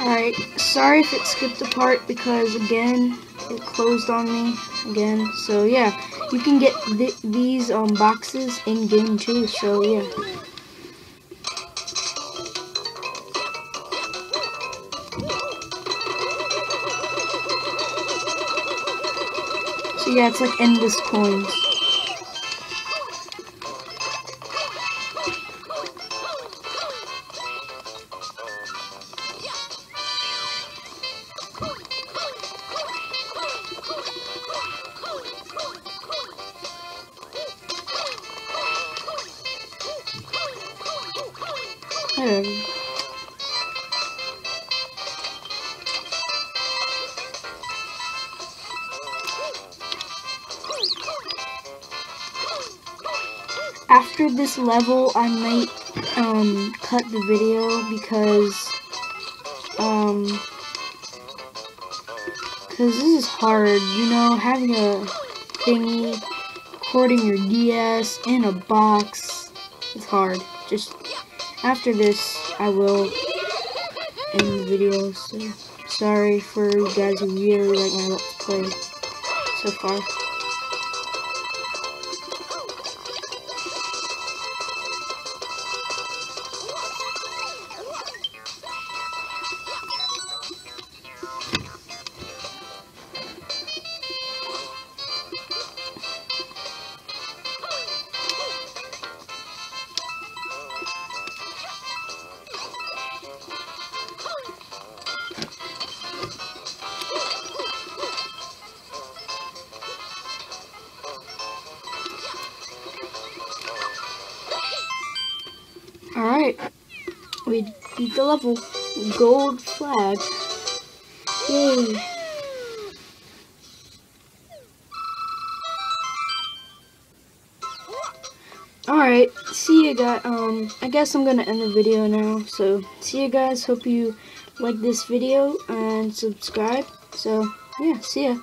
Alright, sorry if it skipped a part because again, it closed on me again. So yeah, you can get th these um, boxes in game too. So yeah. So yeah, it's like endless coins. After this level, I might um, cut the video because um, because this is hard, you know, having a thingy, recording your DS in a box, it's hard. Just after this, I will end the video, so sorry for you guys who really like my Let's Play so far. Alright. We beat the level. Gold flag. Yay. Alright, see you guys. Um, I guess I'm gonna end the video now. So, see you guys. Hope you like this video and subscribe. So, yeah, see ya.